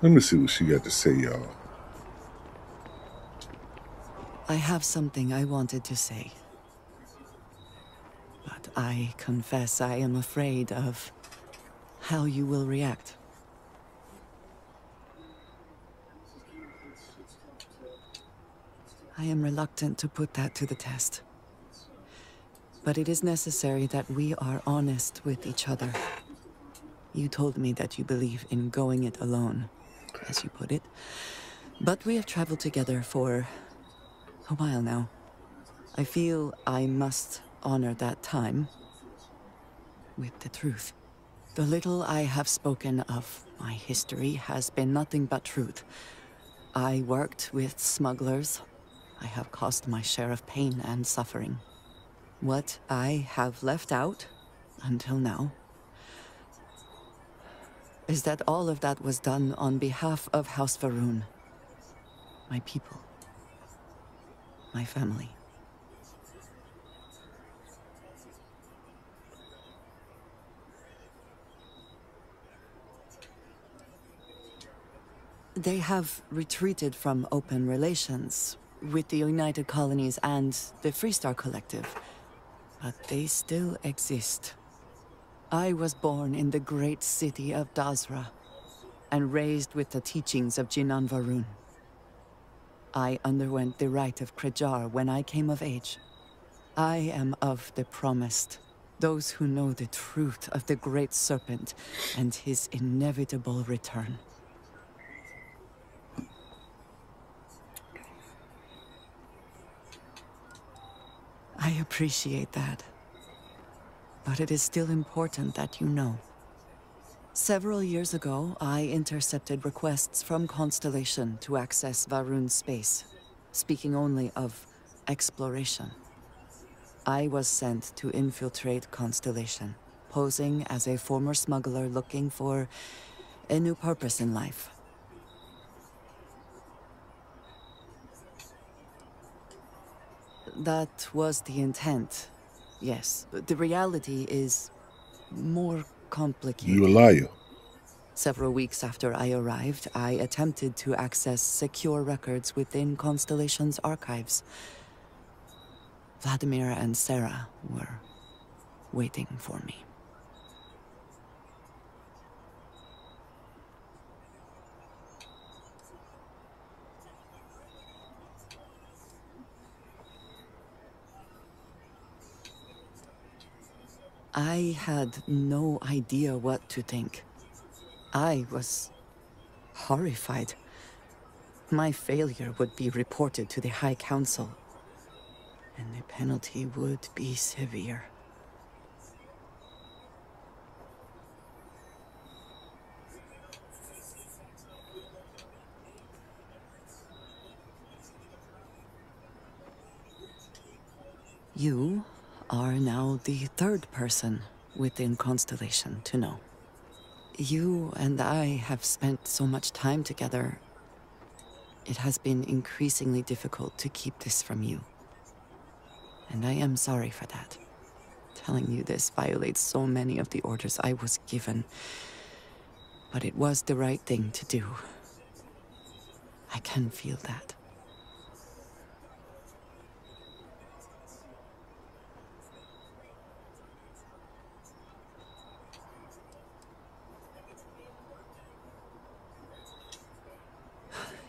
Let me see what she got to say, y'all. I have something I wanted to say. But I confess I am afraid of how you will react. I am reluctant to put that to the test. But it is necessary that we are honest with each other. You told me that you believe in going it alone, as you put it. But we have traveled together for a while now. I feel I must honor that time with the truth. The little I have spoken of my history has been nothing but truth. I worked with smugglers. I have caused my share of pain and suffering. What I have left out, until now, is that all of that was done on behalf of House Va'ruun. My people. My family. They have retreated from open relations with the United Colonies and the Freestar Collective, but they still exist. I was born in the great city of Dazra, and raised with the teachings of Jinan Va'ruun. I underwent the rite of Krejar when I came of age. I am of the promised, those who know the truth of the Great Serpent and his inevitable return. I appreciate that. But it is still important that you know. Several years ago, I intercepted requests from Constellation to access Va'ruun's space, speaking only of exploration. I was sent to infiltrate Constellation, posing as a former smuggler looking for a new purpose in life. That was the intent, yes. The reality is more complicated. You a liar. Several weeks after I arrived, I attempted to access secure records within Constellation's archives. Vladimir and Sarah were waiting for me. I had no idea what to think. I was horrified. My failure would be reported to the High Council, and the penalty would be severe. You are now the third person within Constellation to know. You and I have spent so much time together. It has been increasingly difficult to keep this from you. And I am sorry for that. Telling you this violates so many of the orders I was given. But it was the right thing to do. I can feel that.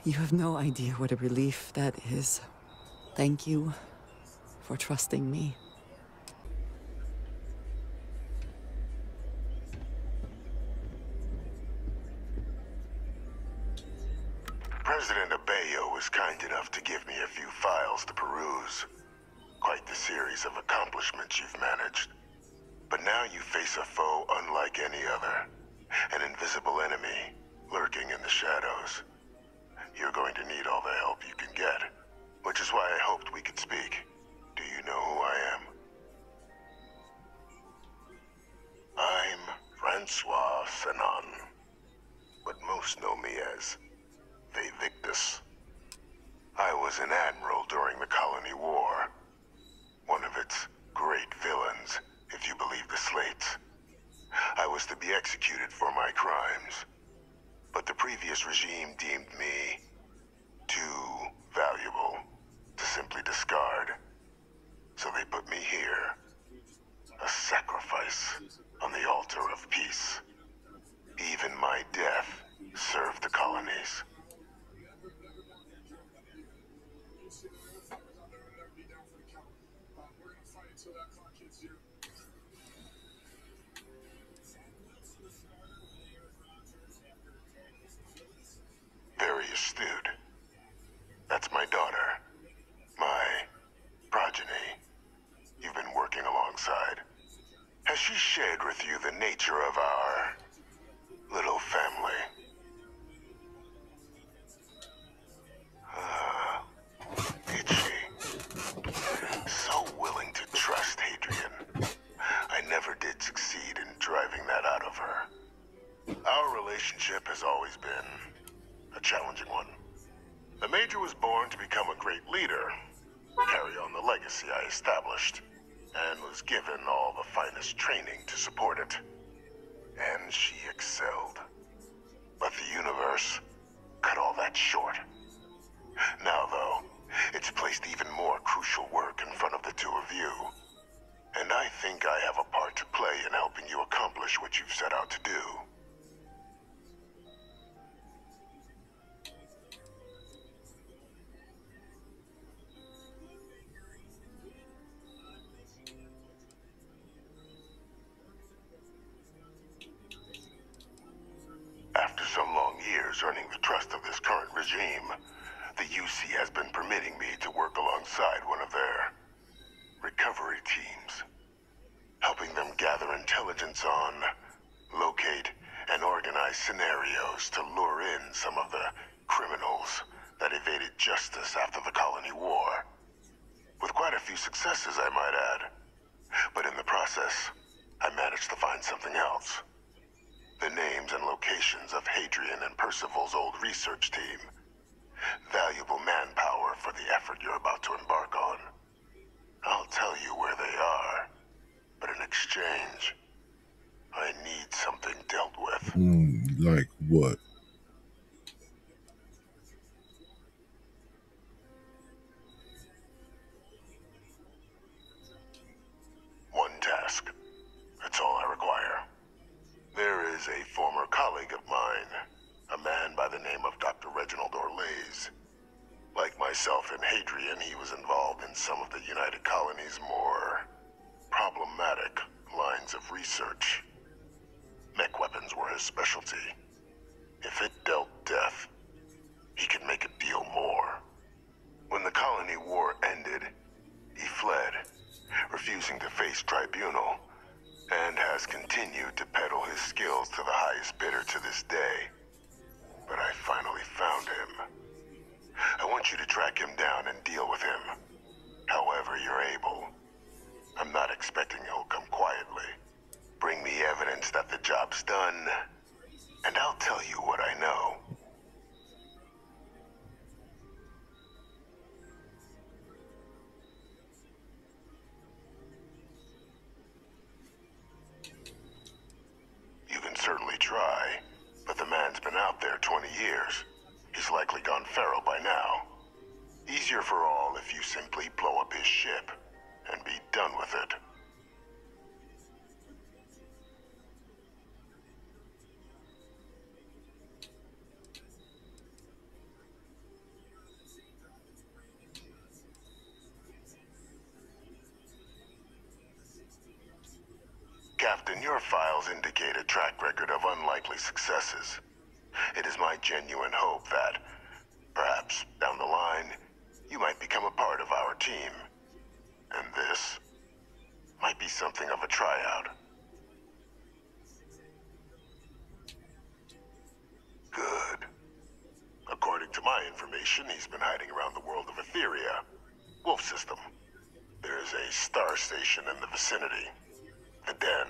You have no idea what a relief that is. Thank you for trusting me. President Abello was kind enough to give me a few files to peruse. Quite the series of accomplishments you've managed. But now you face a foe unlike any other. An invisible enemy, lurking in the shadows. You're going to need all the help you can get. Which is why I hoped we could speak. Do you know who I am? I'm Francois Sanon. But most know me as Vivictus. I was an admiral during the Colony War. One of its great villains, if you believe the slates. I was to be executed for my crimes. But the previous regime deemed me too valuable to simply discard. So they put me here. A sacrifice on the altar of peace. Even my death served the colonies. That's my daughter. My progeny. You've been working alongside. Has she shared with you the nature of our little family? Uh, did she? So willing to trust Hadrian. I never did succeed in driving that out of her. Our relationship has always been a challenging one. The Major was born to become a great leader, carry on the legacy I established, and was given all the finest training to support it. And she excelled. But the universe cut all that short. Now, though, it's years earning the trust of this current regime, the UC has been permitting me to work alongside one of their recovery teams, helping them gather intelligence on, locate, and organize scenarios to lure in some of the criminals that evaded justice after the colony war. With quite a few successes, I might add. But in the process, I managed to find something else. The names and locations of Hadrian and Percival's old research team. Some of the United Colony's more problematic lines of research. Mech weapons were his specialty. If it dealt death, he could make a deal more. When the colony war ended, he fled, refusing to face tribunal, and has continued to peddle his skills to the highest bidder to this day. Captain, your files indicate a track record of unlikely successes. It is my genuine hope that, perhaps down the line, you might become a part of our team. And this might be something of a tryout. Good. According to my information, he's been hiding around the world of Etheria. Wolf system. There is a star station in the vicinity. The Den.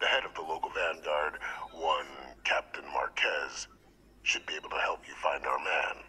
The head of the local vanguard, one Captain Marquez, should be able to help you find our man.